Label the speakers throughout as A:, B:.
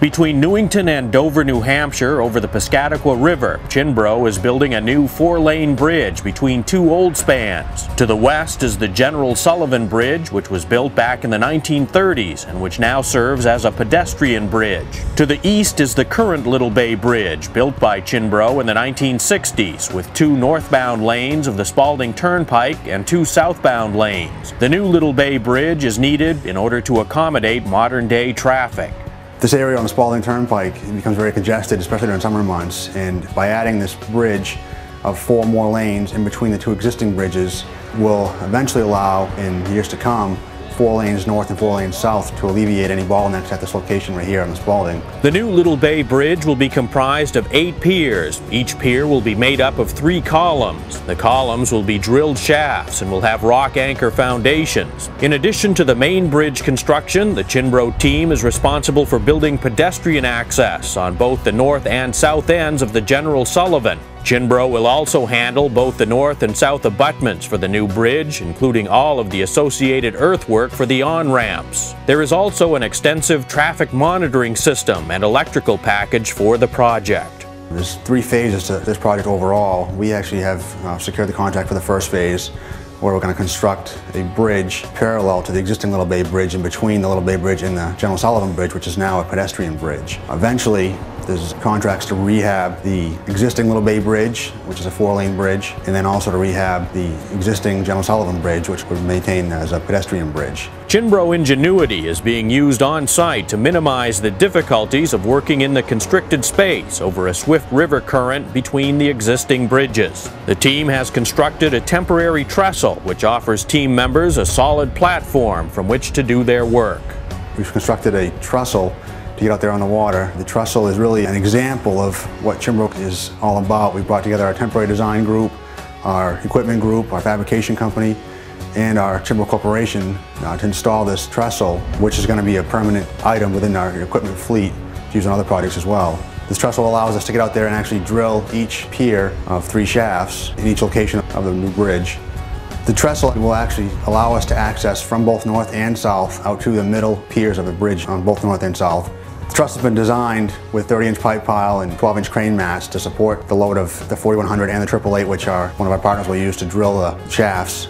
A: Between Newington and Dover, New Hampshire, over the Piscataqua River, Cianbro is building a new four-lane bridge between two old spans. To the west is the General Sullivan Bridge, which was built back in the 1930s and which now serves as a pedestrian bridge. To the east is the current Little Bay Bridge, built by Cianbro in the 1960s, with two northbound lanes of the Spaulding Turnpike and two southbound lanes. The new Little Bay Bridge is needed in order to accommodate modern-day traffic.
B: This area on the Spaulding Turnpike becomes very congested, especially during summer months, and by adding this bridge of four more lanes in between the two existing bridges will eventually allow, in years to come, four lanes north and four lanes south to alleviate any bottlenecks at this location right here on the Spaulding.
A: The new Little Bay Bridge will be comprised of eight piers. Each pier will be made up of three columns. The columns will be drilled shafts and will have rock anchor foundations. In addition to the main bridge construction, the Cianbro team is responsible for building pedestrian access on both the north and south ends of the General Sullivan. Cianbro will also handle both the north and south abutments for the new bridge, including all of the associated earthwork for the on-ramps. There is also an extensive traffic monitoring system and electrical package for the project.
B: There's three phases to this project overall. We actually have uh, secured the contract for the first phase where we're going to construct a bridge parallel to the existing Little Bay Bridge in between the Little Bay Bridge and the General Sullivan Bridge, which is now a pedestrian bridge. Eventually, there's contracts to rehab the existing Little Bay Bridge, which is a four-lane bridge, and then also to rehab the existing General Sullivan Bridge, which would maintain as a pedestrian bridge.
A: Cianbro Ingenuity is being used on site to minimize the difficulties of working in the constricted space over a swift river current between the existing bridges. The team has constructed a temporary trestle which offers team members a solid platform from which to do their work.
B: We've constructed a trestle to get out there on the water. The trestle is really an example of what Cianbro is all about. We brought together our temporary design group, our equipment group, our fabrication company, and our Cianbro Corporation uh, to install this trestle, which is going to be a permanent item within our equipment fleet to use on other projects as well. This trestle allows us to get out there and actually drill each pier of three shafts in each location of the new bridge. The trestle will actually allow us to access from both north and south out to the middle piers of the bridge on both north and south. The truss has been designed with 30-inch pipe pile and 12-inch crane mats to support the load of the 4100 and the 888, which are one of our partners will use to drill the shafts.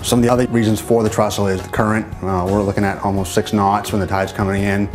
B: Some of the other reasons for the trestle is the current. Uh, we're looking at almost six knots when the tide's coming in.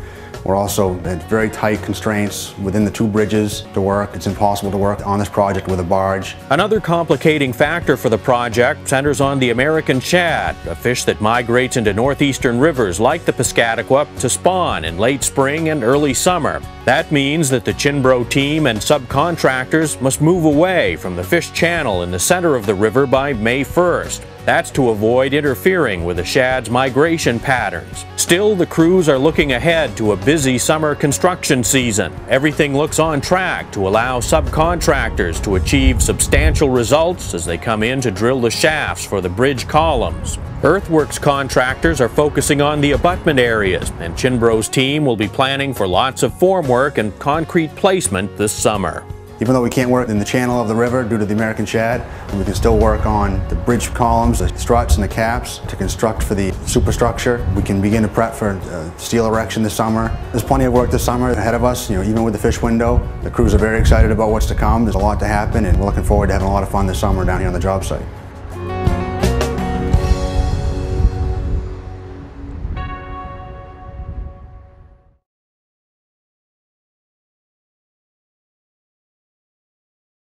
B: We're also at very tight constraints within the two bridges to work. It's impossible to work on this project with a barge.
A: Another complicating factor for the project centers on the American shad, a fish that migrates into northeastern rivers like the Piscataqua to spawn in late spring and early summer. That means that the Cianbro team and subcontractors must move away from the fish channel in the center of the river by May 1st. That's to avoid interfering with the shad's migration patterns. Still, the crews are looking ahead to a busy summer construction season. Everything looks on track to allow subcontractors to achieve substantial results as they come in to drill the shafts for the bridge columns. Earthworks contractors are focusing on the abutment areas, and Cianbro's team will be planning for lots of formwork and concrete placement this summer.
B: Even though we can't work in the channel of the river due to the American shad, we can still work on the bridge columns, the struts and the caps to construct for the superstructure. We can begin to prep for uh, steel erection this summer. There's plenty of work this summer ahead of us, you know, even with the fish window. The crews are very excited about what's to come. There's a lot to happen and we're looking forward to having a lot of fun this summer down here on the job site.